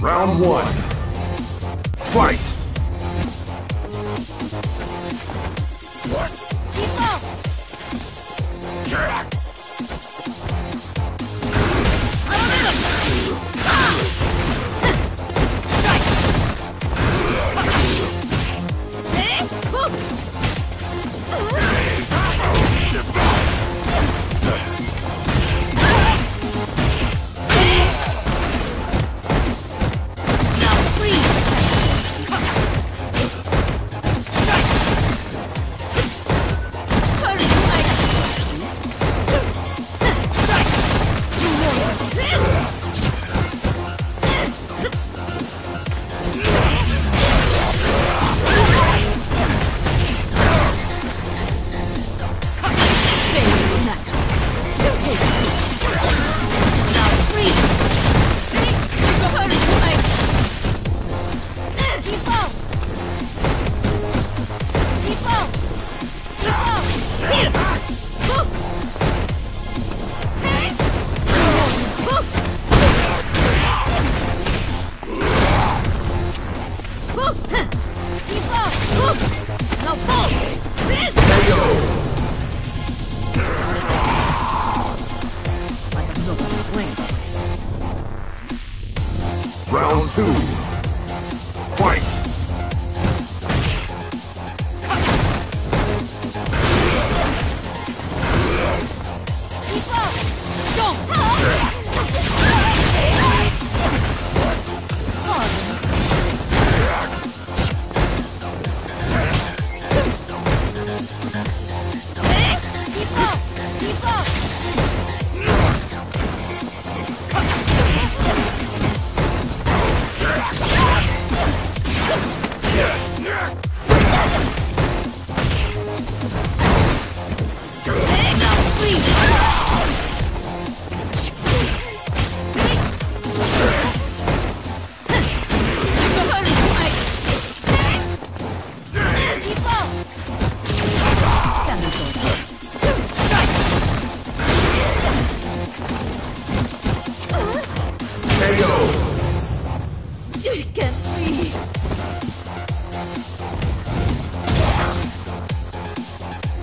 Round one. Fight! Keep two.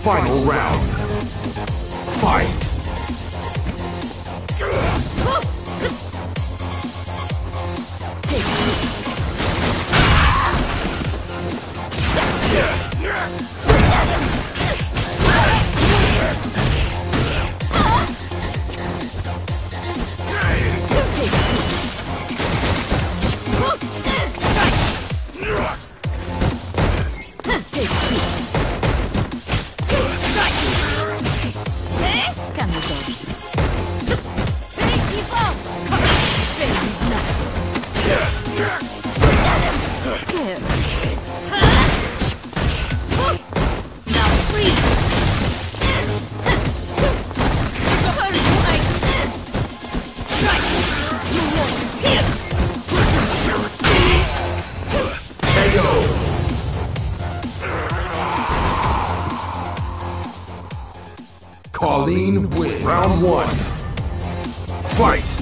Final round. Fight! Kolin wins. Round one. Fight!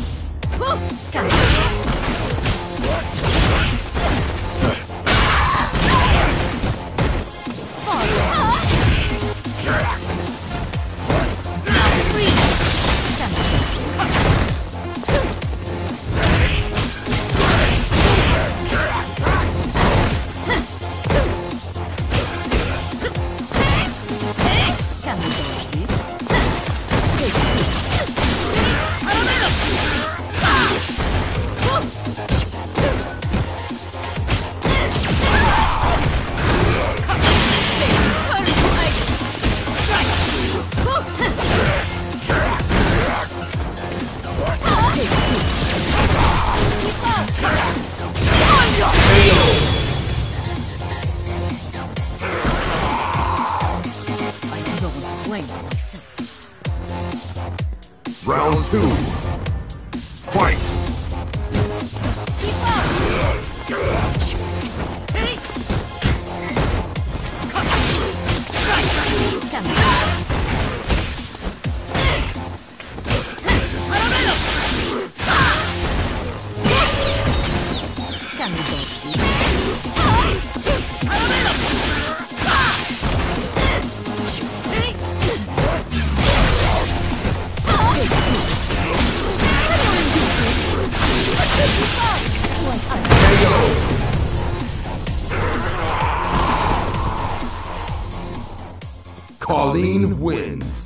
Round two. Fight! Come on. Kolin wins.